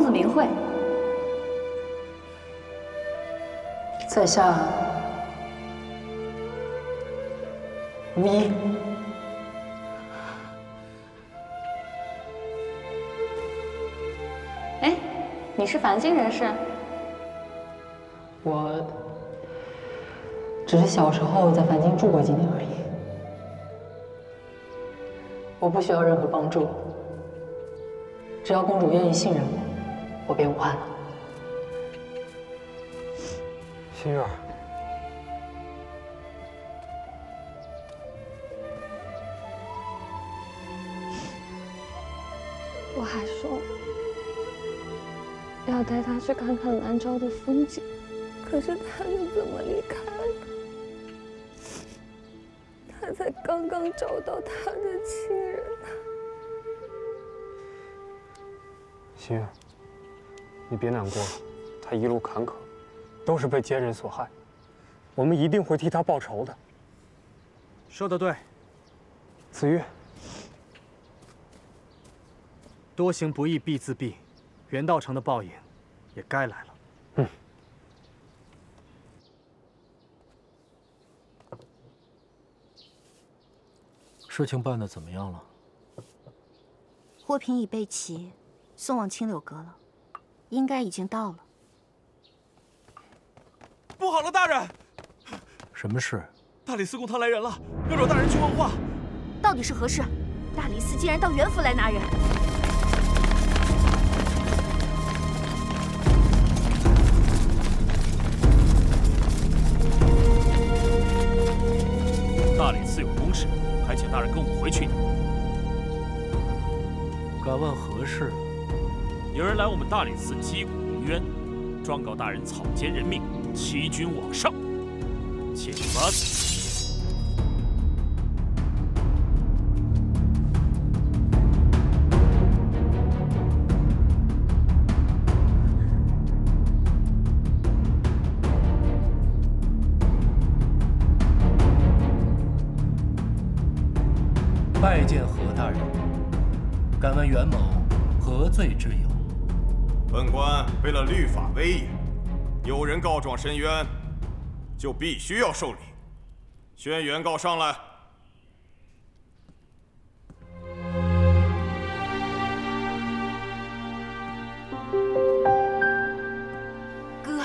公子名讳？在下无一。哎，你是凡间人士？我只是小时候在凡间住过几年而已。我不需要任何帮助，只要公主愿意信任我，我便无憾了。心月，我还说要带他去看看兰州的风景，可是他又怎么离开了？他才刚刚找到他的亲人呢。心月，你别难过了，他一路坎坷。都是被奸人所害，我们一定会替他报仇的。说的对，子玉，多行不义必自毙，袁道成的报应也该来了。嗯。事情办的怎么样了？货品已备齐，送往青柳阁了，应该已经到了。不好了，大人！什么事？大理寺公堂来人了，要找大人去问话。到底是何事？大理寺竟然到袁府来拿人！大理寺有公事，还请大人跟我们回去一趟。敢问何事？有人来我们大理寺击鼓鸣冤，状告大人草菅人命。欺君罔上，且慢。拜见何大人，敢问袁某何罪之有？本官为了律法威严。有人告状申冤，就必须要受理。宣原告上来。哥，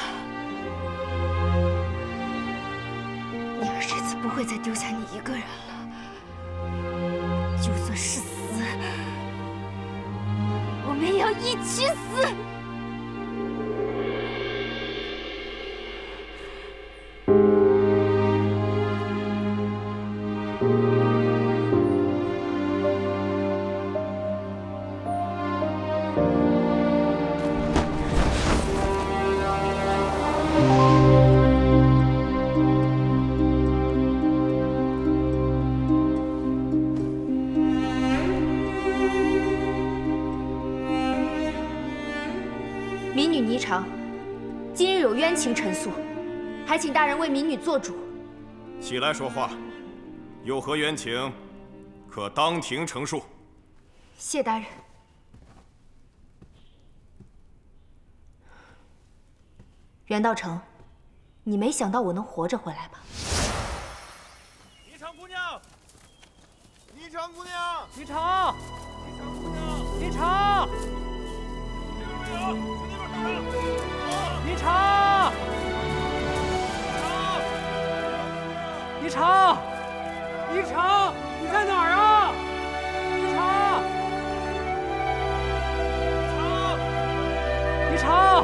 女儿这次不会再丢下你一个人了。为民女做主。起来说话，有何冤情，可当庭陈述。谢大人。袁道成，你没想到我能活着回来吧？霓裳姑娘，霓裳姑娘，霓裳，霓裳姑娘，霓裳，这边没有，去那边看看。霓裳，霓裳，霓裳，你在哪儿啊？霓裳，霓裳，霓裳。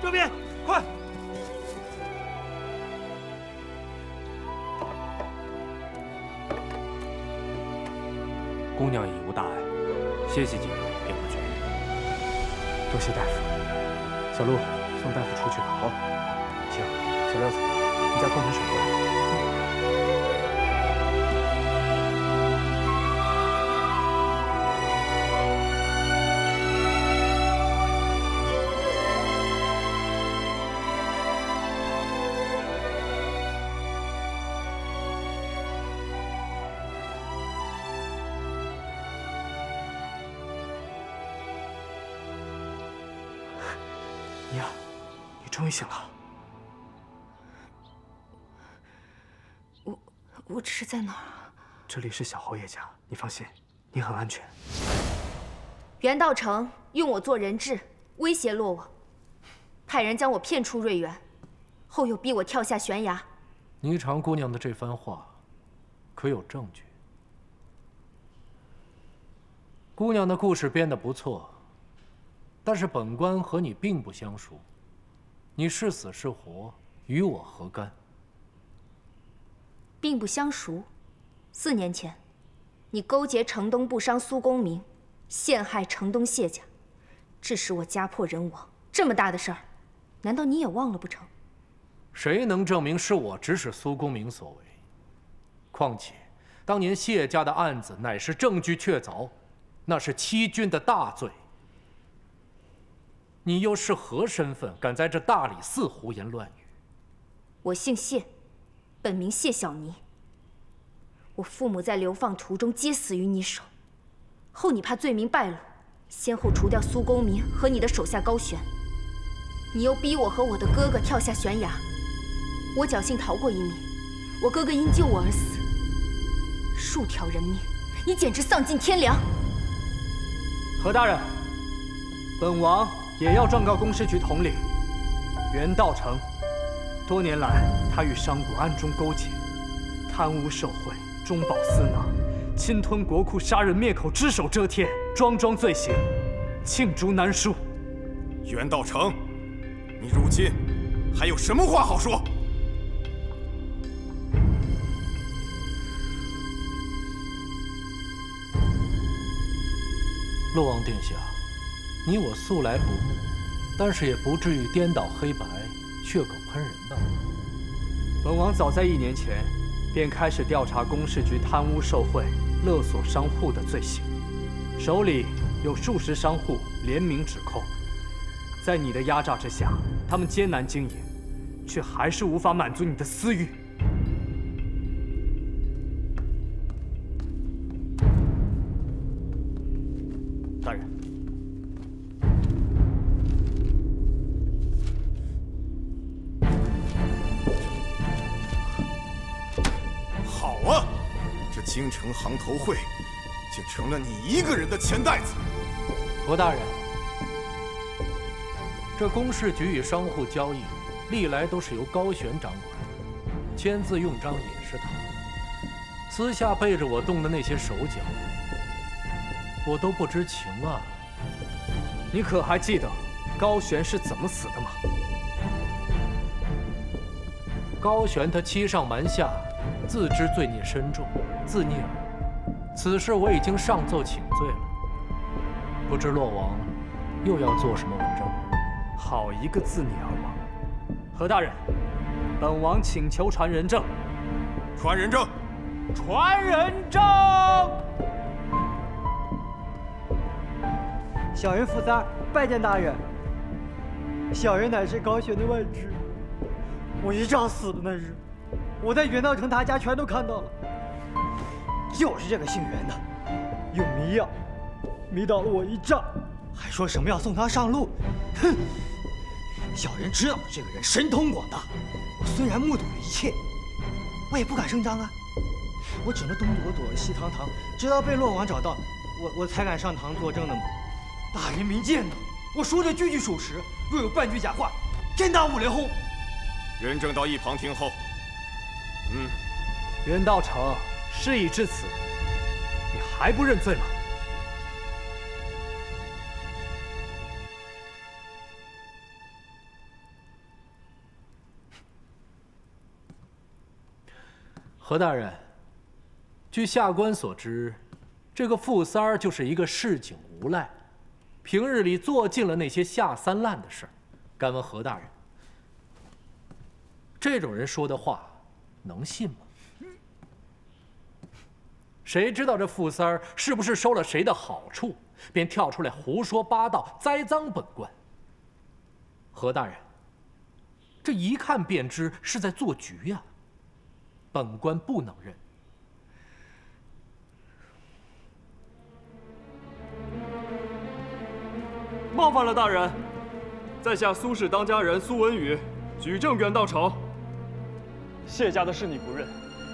姑歇息几日便会痊愈。多谢大夫。小陆，送大夫出去吧。好，行。小六子，你在后门守候。终于醒了。我我这是在哪儿？这里是小侯爷家，你放心，你很安全。袁道成用我做人质，威胁洛王，派人将我骗出瑞园，后又逼我跳下悬崖。霓裳姑娘的这番话，可有证据？姑娘的故事编得不错，但是本官和你并不相熟，你是死是活，与我何干？并不相熟。四年前，你勾结城东不商苏公明。陷害城东谢家，致使我家破人亡，这么大的事儿，难道你也忘了不成？谁能证明是我指使苏公明所为？况且，当年谢家的案子乃是证据确凿，那是欺君的大罪。你又是何身份，敢在这大理寺胡言乱语？我姓谢，本名谢小尼。我父母在流放途中皆死于你手。后你怕罪名败露，先后除掉苏公明和你的手下高悬，你又逼我和我的哥哥跳下悬崖，我侥幸逃过一命，我哥哥因救我而死，数条人命，你简直丧尽天良。何大人，本王也要状告公事局统领袁道成，多年来他与商贾暗中勾结，贪污受贿，中饱私囊。侵吞国库、杀人灭口、只手遮天，桩桩罪行，罄竹难书。袁道成，你如今还有什么话好说？洛王殿下，你我素来不睦，但是也不至于颠倒黑白、血口喷人吧？本王早在一年前便开始调查公事局贪污受贿。勒索商户的罪行，手里有数十商户联名指控，在你的压榨之下，他们艰难经营，却还是无法满足你的私欲。城行头会，竟成了你一个人的钱袋子。何大人，这公事局与商户交易，历来都是由高悬掌管，签字用章也是他。私下背着我动的那些手脚，我都不知情啊。你可还记得高悬是怎么死的吗？高悬他欺上瞒下，自知罪孽深重。自逆耳，此事我已经上奏请罪了。不知洛王又要做什么文章？好一个自逆而亡！何大人，本王请求传人证。传人证，传人证。小人傅三拜见大人。小人乃是高悬的外侄。我一仗死的那日，我在袁道城他家全都看到了。又是这个姓袁的，用迷药迷倒了我一丈，还说什么要送他上路。哼！小人知道这个人神通广大，我虽然目睹了一切，我也不敢声张啊。我只能东躲躲西藏藏，直到被洛王找到，我我才敢上堂作证的嘛。大人明鉴呐，我说的句句属实，若有半句假话，天打五雷轰。任正到一旁听候。嗯，袁道成。事已至此，你还不认罪吗？何大人，据下官所知，这个傅三儿就是一个市井无赖，平日里做尽了那些下三滥的事儿。敢问何大人，这种人说的话，能信吗？谁知道这傅三儿是不是收了谁的好处，便跳出来胡说八道，栽赃本官。何大人，这一看便知是在做局呀，本官不能认。冒犯了大人，在下苏氏当家人苏文宇，举证袁道成。谢家的事你不认，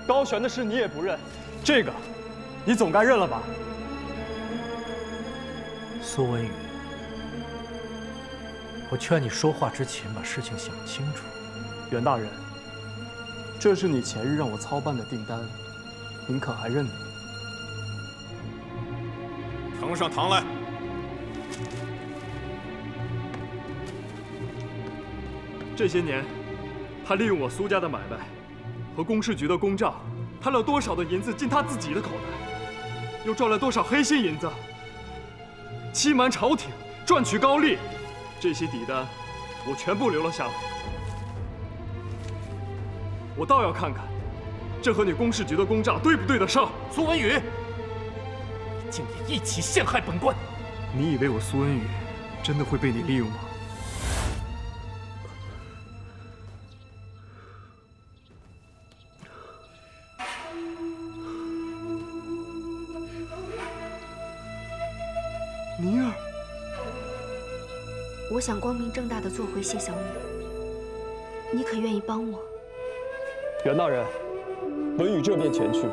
高悬的事你也不认，这个你总该认了吧？苏文宇，我劝你说话之前把事情想清楚。袁大人，这是你前日让我操办的订单，您可还认得？呈上堂来。这些年，他利用我苏家的买卖和公事局的公账，贪了多少的银子进他自己的口袋，又赚了多少黑心银子，欺瞒朝廷，赚取高利，这些底单我全部留了下来。我倒要看看，这和你公事局的公账对不对得上？苏文宇，你竟也一起陷害本官！你以为我苏文宇真的会被你利用吗？妮儿，我想光明正大的做回谢小女，你可愿意帮我？袁大人，文宇这便前去，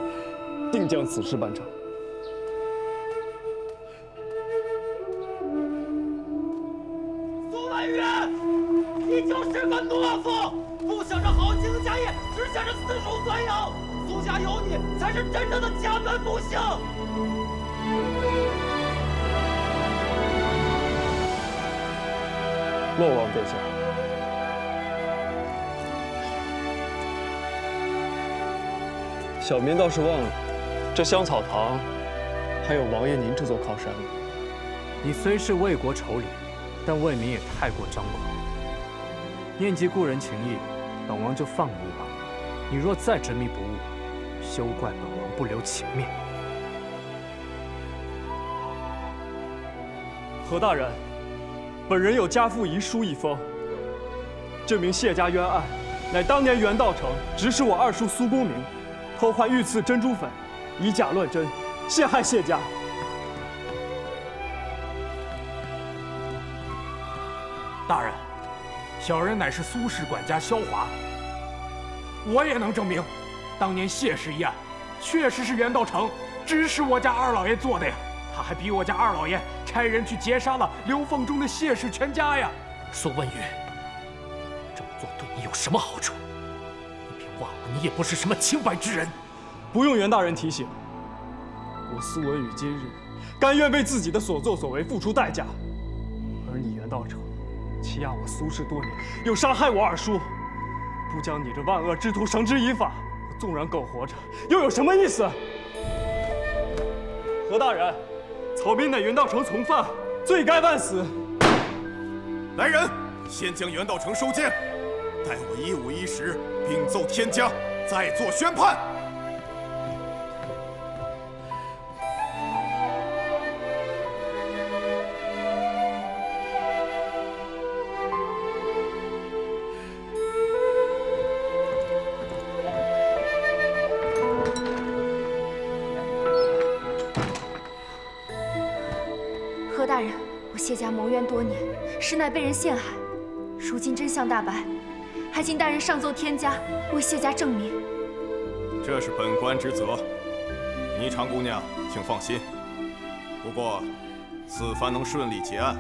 定将此事办成。小民倒是忘了，这香草堂还有王爷您这座靠山。你虽是魏国首领，但未免也太过张狂。念及故人情谊，本王就放你一马。你若再执迷不悟，休怪本王不留情面。何大人，本人有家父遗书一封，证明谢家冤案，乃当年袁道成指使我二叔苏公明，偷换御赐珍珠粉，以假乱真，陷害谢家。大人，小人乃是苏氏管家萧华。我也能证明，当年谢氏一案，确实是袁道成指使我家二老爷做的呀。他还逼我家二老爷差人去劫杀了刘凤中的谢氏全家呀。苏文宇，这么做对你有什么好处？你别忘了，你也不是什么清白之人。不用袁大人提醒，我苏文宇今日甘愿为自己的所作所为付出代价。而你袁道成，欺压我苏氏多年，又杀害我二叔，不将你这万恶之徒绳之以法，我纵然苟活着，又有什么意思？何大人，草民乃袁道成从犯，罪该万死。来人，先将袁道成收监，待我一五一十禀奏天家，再做宣判。何大人，我谢家蒙冤多年，实乃被人陷害，如今真相大白，还请大人上奏天家，为谢家正名。这是本官之责，霓裳姑娘，请放心。不过，此番能顺利结案，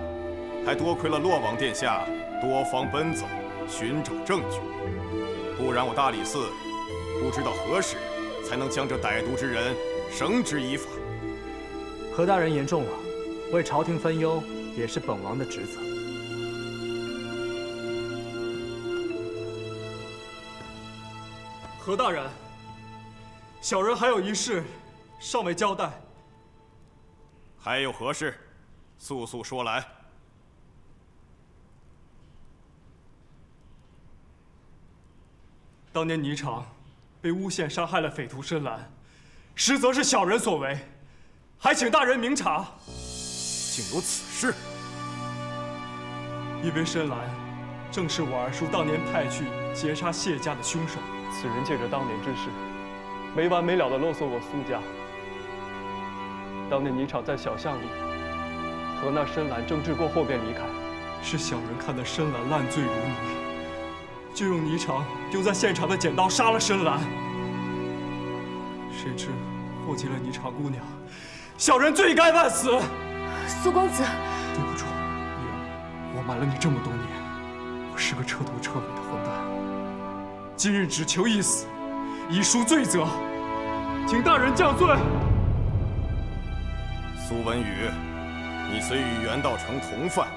还多亏了洛王殿下多方奔走，寻找证据，不然我大理寺不知道何时才能将这歹毒之人绳之以法。何大人言重了，为朝廷分忧也是本王的职责。何大人，小人还有一事尚未交代。还有何事？速速说来。当年霓裳被诬陷杀害了匪徒深蓝，实则是小人所为，还请大人明察。竟有此事！因为深蓝正是我二叔当年派去劫杀谢家的凶手，此人借着当年之事，没完没了的勒索我苏家。当年霓裳在小巷里和那深蓝争执过后便离开，是小人看得深蓝烂醉如泥，就用霓裳丢在现场的剪刀杀了深蓝。谁知祸及了霓裳姑娘，小人罪该万死。苏公子，对不住，女儿，我瞒了你这么多年，我是个彻头彻尾的混蛋。今日只求一死，以赎罪责，请大人降罪。苏文宇，你虽与袁道成同犯，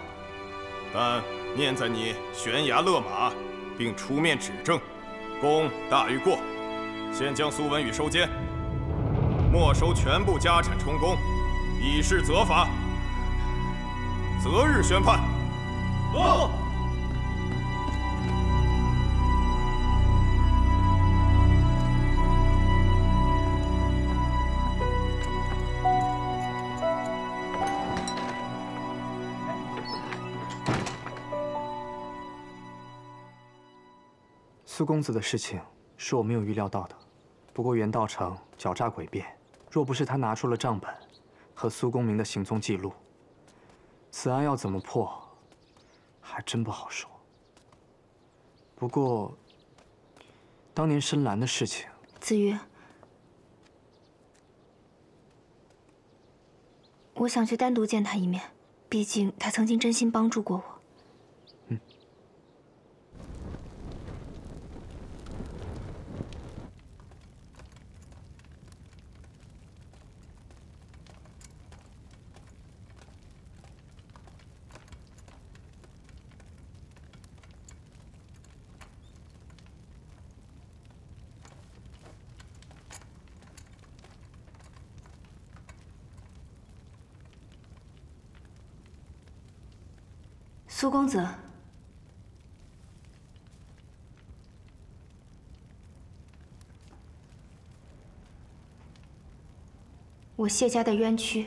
但念在你悬崖勒马，并出面指证，功大于过，先将苏文宇收监，没收全部家产充公，以示责罚。择日宣判。诺。苏公子的事情是我没有预料到的，不过袁道成狡诈诡辩，若不是他拿出了账本和苏公明的行踪记录，此案要怎么破，还真不好说。不过，当年深蓝的事情，子瑜，我想去单独见他一面，毕竟他曾经真心帮助过我。苏公子，我谢家的冤屈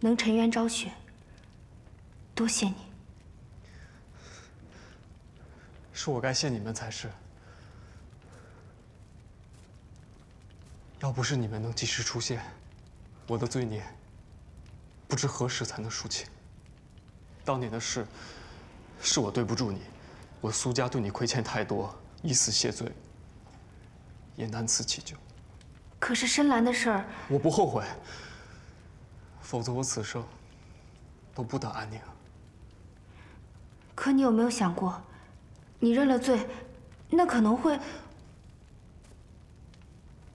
能沉冤昭雪，多谢你。是我该谢你们才是。要不是你们能及时出现，我的罪孽不知何时才能赎清。当年的事。是我对不住你，我苏家对你亏欠太多，以死谢罪也难辞其咎。可是深蓝的事儿，我不后悔，否则我此生都不得安宁。可你有没有想过，你认了罪，那可能会……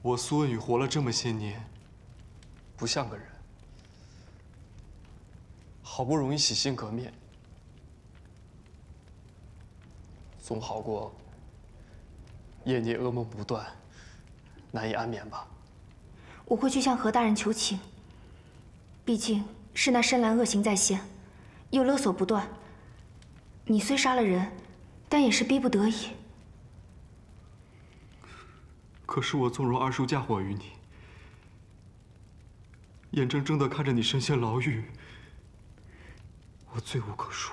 我苏文宇活了这么些年，不像个人，好不容易洗心革面。总好过夜夜噩梦不断，难以安眠吧。我会去向何大人求情。毕竟是那深蓝恶行在先，又勒索不断。你虽杀了人，但也是逼不得已。可是我纵容二叔嫁祸于你，眼睁睁的看着你身陷牢狱，我罪无可恕。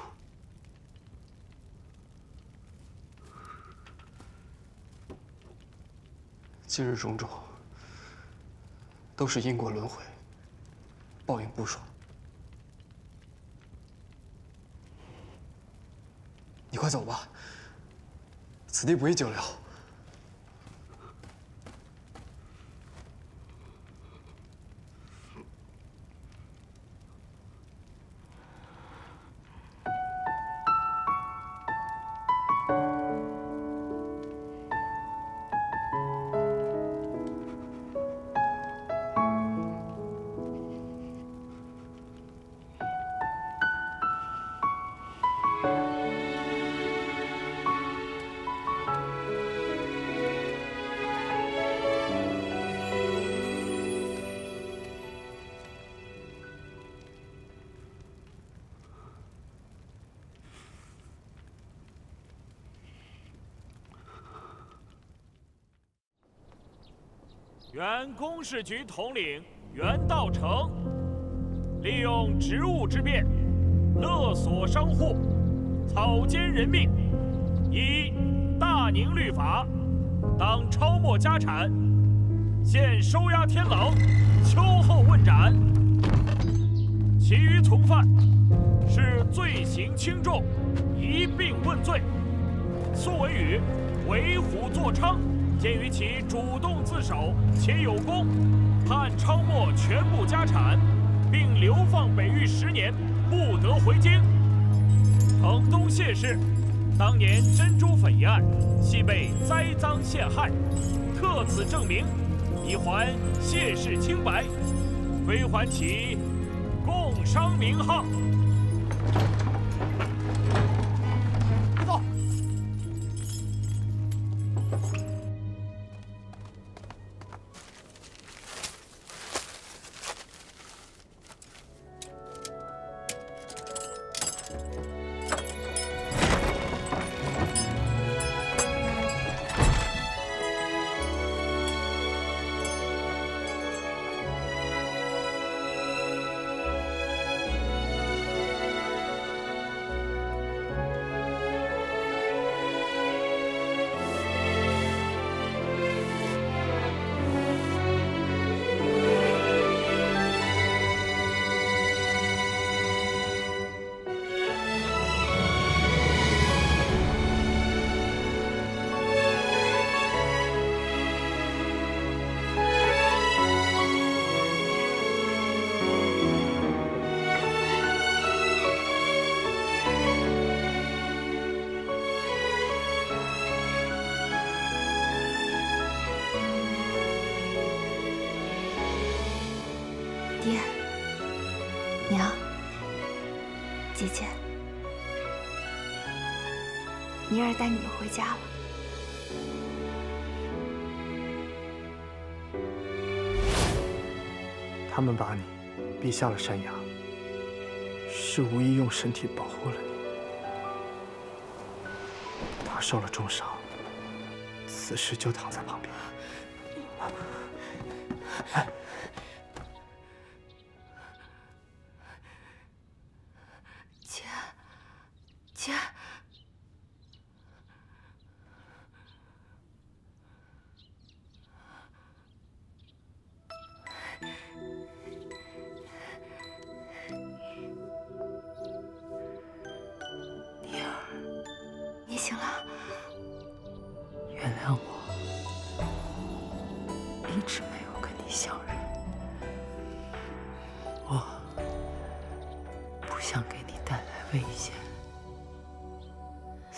今日种种，都是因果轮回，报应不爽。你快走吧，此地不宜久留。原工事局统领袁道成，利用职务之便，勒索商户，草菅人命，依大宁律法，当抄没家产，现收押天牢，秋后问斩。其余从犯是罪行轻重，一并问罪。苏文宇为虎作伥，鉴于其主动自首且有功，判昌默全部家产，并流放北域十年，不得回京。城东谢氏，当年珍珠粉一案，系被栽赃陷害，特此证明，以还谢氏清白，归还其共商名号。姐姐，妮儿带你们回家了。他们把你逼下了山崖，是无意用身体保护了你。他受了重伤，此时就躺在旁边。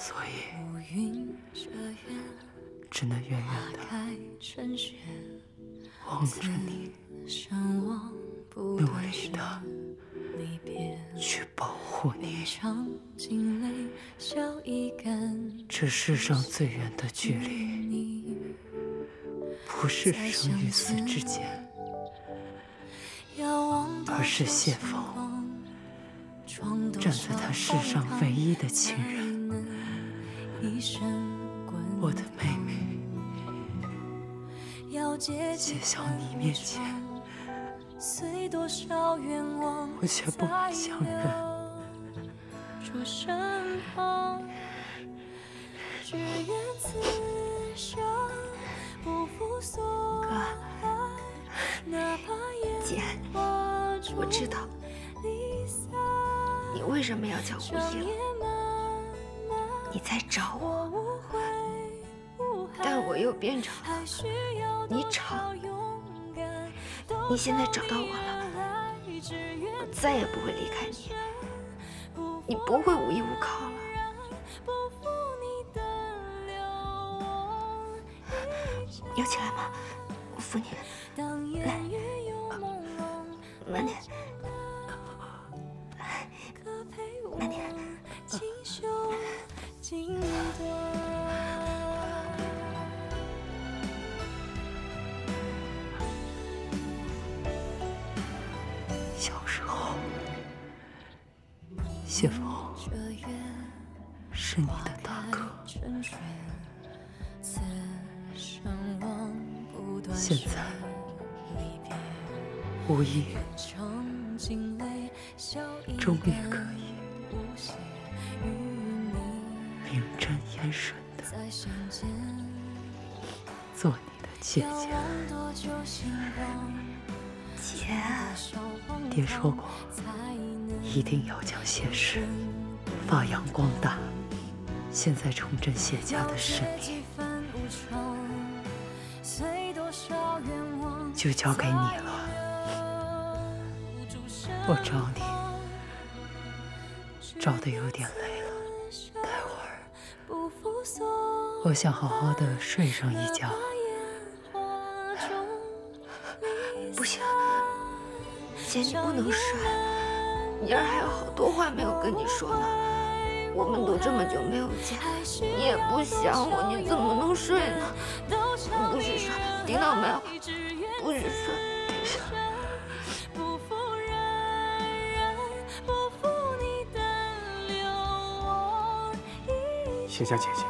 所以只能远远的望着你，努力的去保护你。这世上最远的距离，不是生与死之间，而是谢峰站在他世上唯一的亲人，我的妹妹。谢小妮面前，我却不敢相认。哥姐，我知道你为什么要叫胡一了，你在找我，但我又变成了你吵。你现在找到我了，我再也不会离开你，你不会无依无靠了。要起来吗？我扶你，来，慢点，谢峰是你的大哥，现在无意终于可以名正言顺的做你的姐姐。姐，爹说过，一定要将谢氏发扬光大，现在重振谢家的势力就交给你了。我找你，找的有点累了，待会儿我想好好的睡上一觉。不行，姐你不能睡，妮儿还有好多话没有跟你说呢。我们都这么久没有见，你也不想我，你怎么能睡呢？不许睡，听到没有？不许睡。谢家姐姐，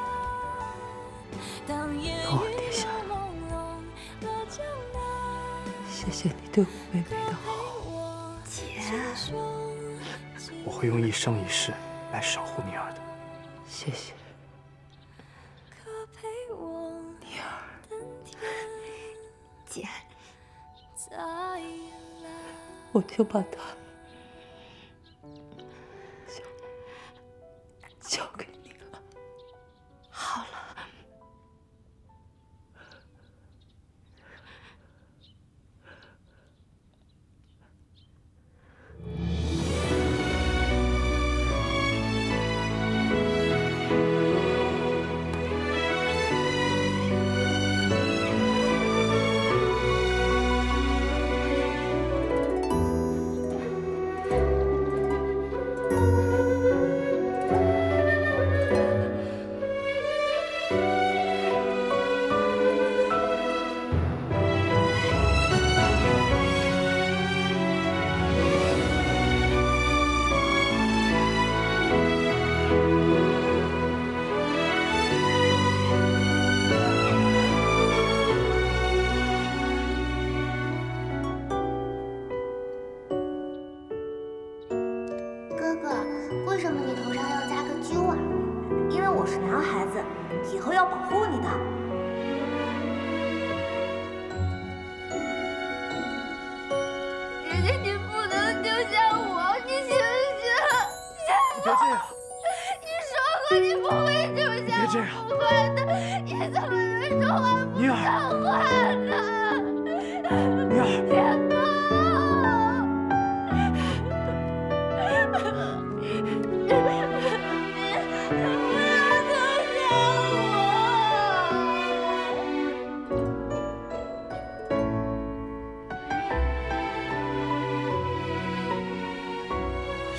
龙王殿下，谢谢你对我妹妹的会用一生一世来守护你儿的。谢谢，妮儿。姐，我就把她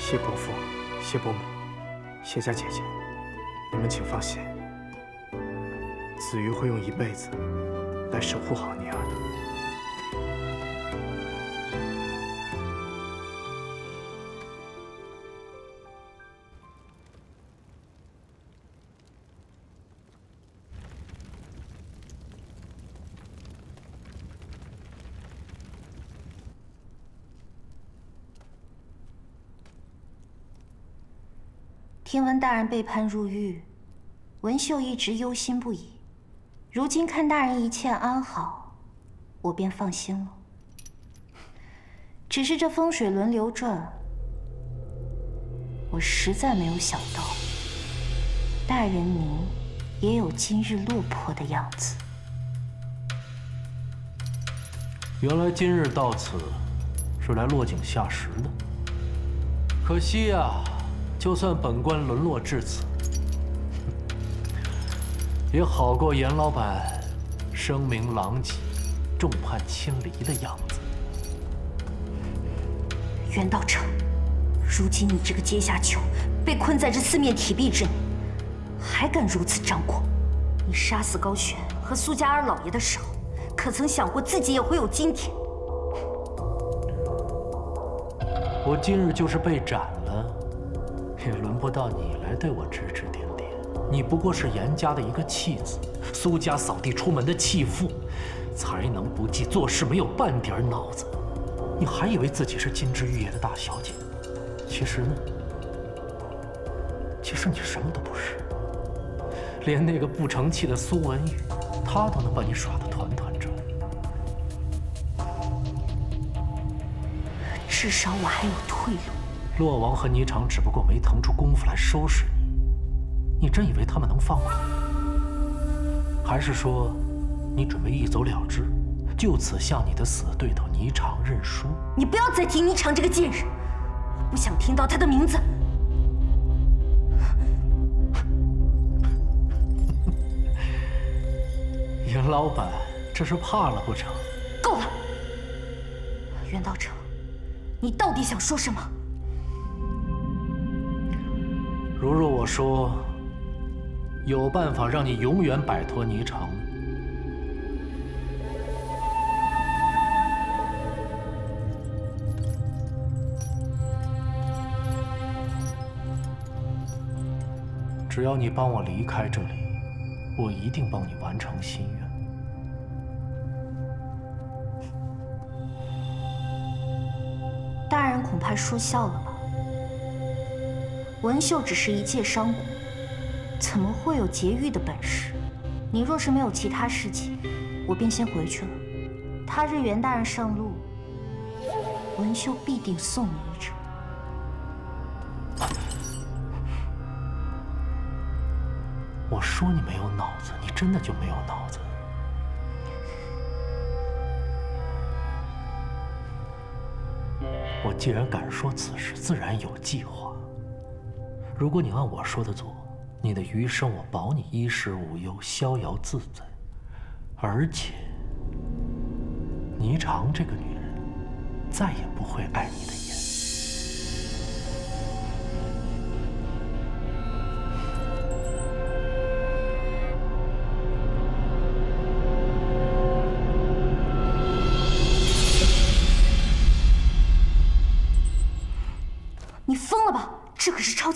谢伯父、谢伯母、谢家姐姐，你们请放心，子瑜会用一辈子来守护好宁儿的。听闻大人被判入狱，文秀一直忧心不已。如今看大人一切安好，我便放心了。只是这风水轮流转，我实在没有想到，大人您也有今日落魄的样子。原来今日到此是来落井下石的，可惜呀、就算本官沦落至此，也好过严老板声名狼藉、众叛亲离的样子。袁道成，如今你这个阶下囚，被困在这四面铁壁之内，还敢如此张狂？你杀死高玄和苏家二老爷的时候，可曾想过自己也会有今天？我今日就是被斩了，到你来对我指指点点。你不过是严家的一个弃子，苏家扫地出门的弃妇，才能不济，做事没有半点脑子。你还以为自己是金枝玉叶的大小姐，其实呢，其实你什么都不是。连那个不成器的苏文宇，他都能把你耍得团团转。至少我还有退路。洛王和霓裳只不过没腾出功夫来收拾你，你真以为他们能放过你？还是说，你准备一走了之，就此向你的死对头霓裳认输？你不要再提霓裳这个贱人，不想听到她的名字。严老板，这是怕了不成？够了，袁道成，你到底想说什么？如若我说有办法让你永远摆脱霓裳，只要你帮我离开这里，我一定帮你完成心愿。大人恐怕说笑了吧？文秀只是一介商贾，怎么会有劫狱的本事？你若是没有其他事情，我便先回去了。他日袁大人上路，文秀必定送你一程。我说你没有脑子，你真的就没有脑子？我既然敢说此事，自然有计划。如果你按我说的做，你的余生我保你衣食无忧，逍遥自在。而且，霓裳这个女人，再也不会碍你的眼。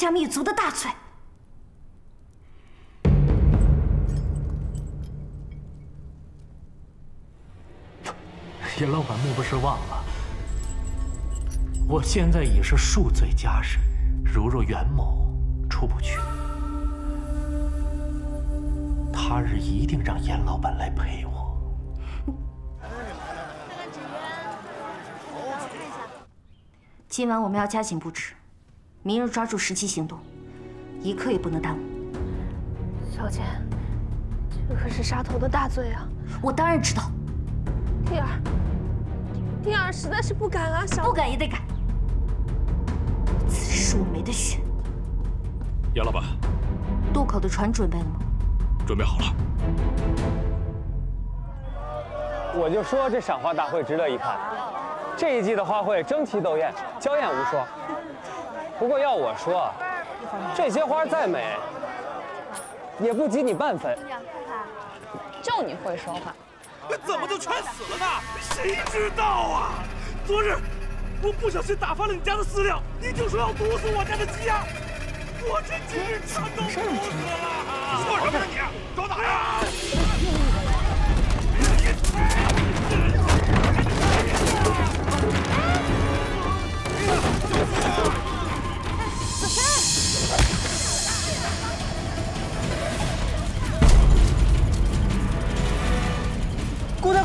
家灭族的大罪！严老板莫不是忘了，我现在已是数罪加身，如若袁某出不去，他日一定让严老板来陪我。今晚我们要加紧布置，明日抓住时机行动，一刻也不能耽误。小姐，这可是杀头的大罪啊！我当然知道。蒂儿，蒂儿实在是不敢啊，小不敢也得敢。此事我没得选。杨老板，渡口的船准备了吗？准备好了。我就说这赏花大会值得一看，这一季的花卉争奇斗艳，娇艳无双。不过要我说，这些花再美，也不及你半分。就你会说话。怎么就全死了呢？谁知道啊！昨日我不小心打翻了你家的饲料，你就说要毒死我家的鸡鸭，我这今日全都毒死了！说什么呢你？找打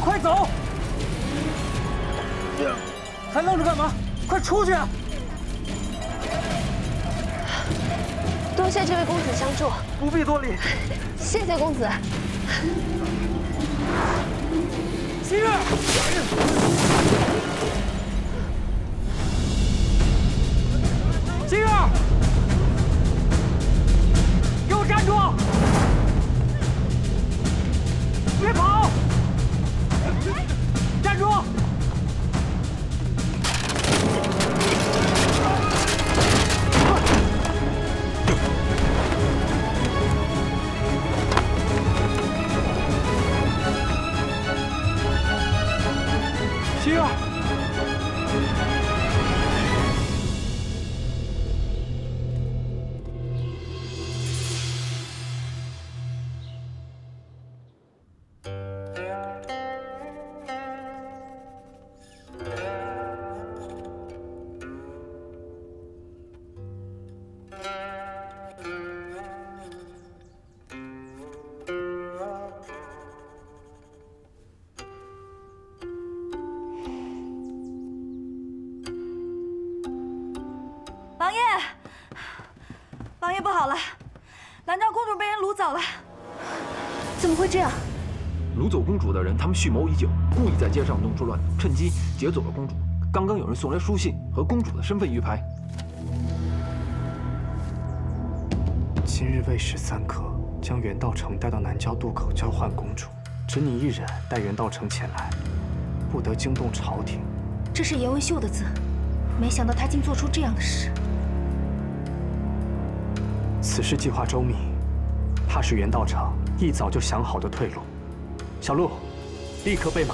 快走！还愣着干嘛？快出去！啊！多谢这位公子相助，不必多礼。谢谢公子。心月，心月，给我站住！别跑！站住！七月，们蓄谋已久，故意在街上弄出乱子，趁机劫走了公主。刚刚有人送来书信和公主的身份玉牌。今日未时三刻，将袁道成带到南郊渡口交换公主，只你一人带袁道成前来，不得惊动朝廷。这是严文秀的字，没想到他竟做出这样的事。此事计划周密，怕是袁道成一早就想好的退路。小陆，立刻备马。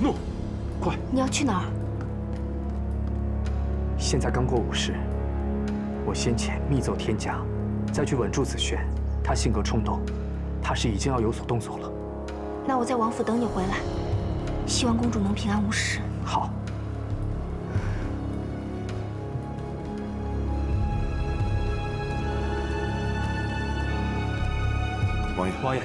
怒，快！你要去哪儿？现在刚过午时，我先前密奏天家，再去稳住子轩。他性格冲动，怕是已经要有所动作了。那我在王府等你回来，希望公主能平安无事。好。王爷，王爷。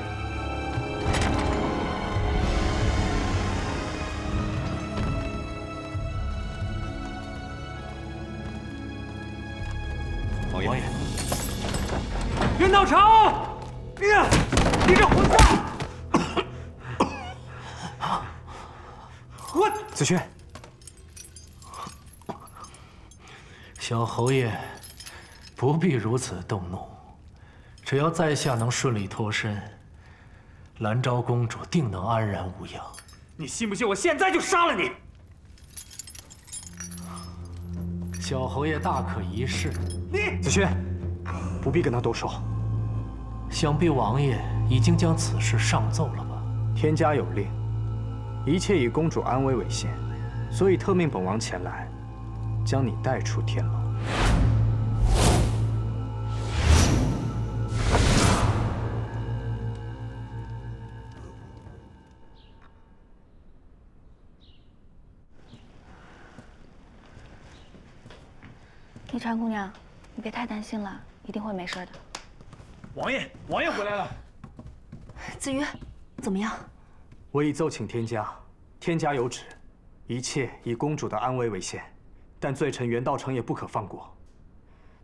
侯爷不必如此动怒，只要在下能顺利脱身，兰昭公主定能安然无恙。你信不信我现在就杀了你？小侯爷大可一试。你子轩，不必跟他多说。想必王爷已经将此事上奏了吧？天家有令，一切以公主安危为先，所以特命本王前来，将你带出天牢。霓裳姑娘，你别太担心了，一定会没事的。王爷，王爷回来了。子瑜，怎么样？我已奏请天家，天家有旨，一切以公主的安危为先，但罪臣袁道成也不可放过。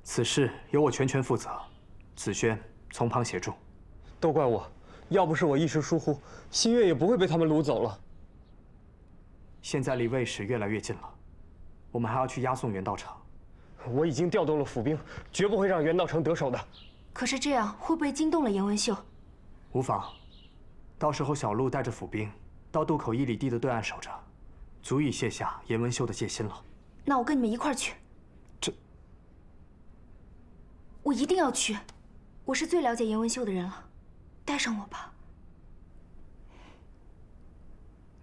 此事由我全权负责，子轩从旁协助。都怪我，要不是我一时疏忽，新月也不会被他们掳走了。现在离魏使越来越近了，我们还要去押送袁道成。我已经调动了府兵，绝不会让袁道成得手的。可是这样会不会惊动了严文秀？无妨，到时候小陆带着府兵到渡口一里地的对岸守着，足以卸下严文秀的戒心了。那我跟你们一块儿去。这，我一定要去。我是最了解严文秀的人了，带上我吧。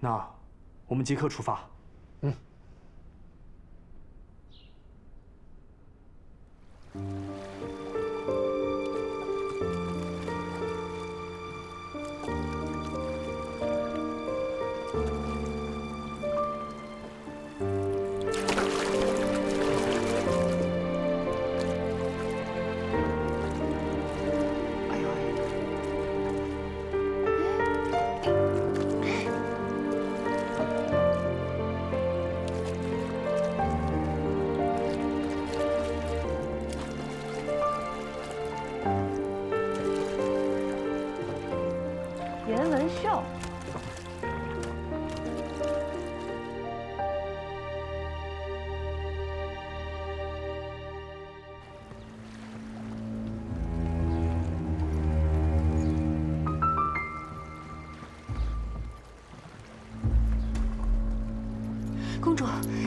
那，我们即刻出发。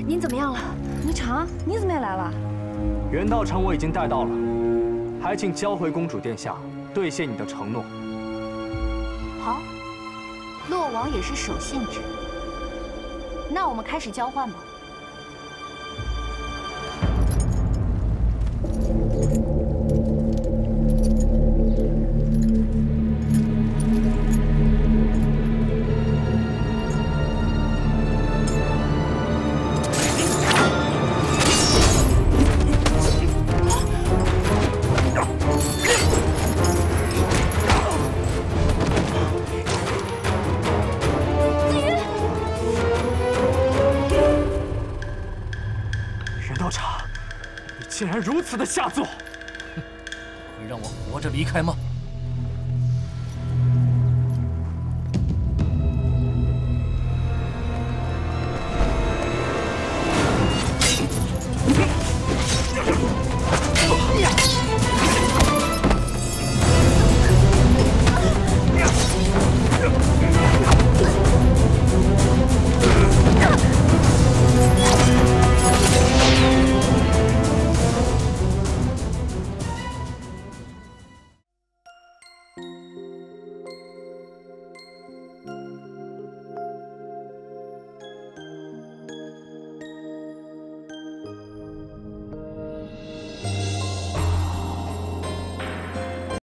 您怎么样了？霓裳，你怎么也来了？袁道成我已经带到了，还请交回公主殿下，兑现你的承诺。好，洛王也是守信之人，那我们开始交换吧。然如此的下作！会让我活着离开吗？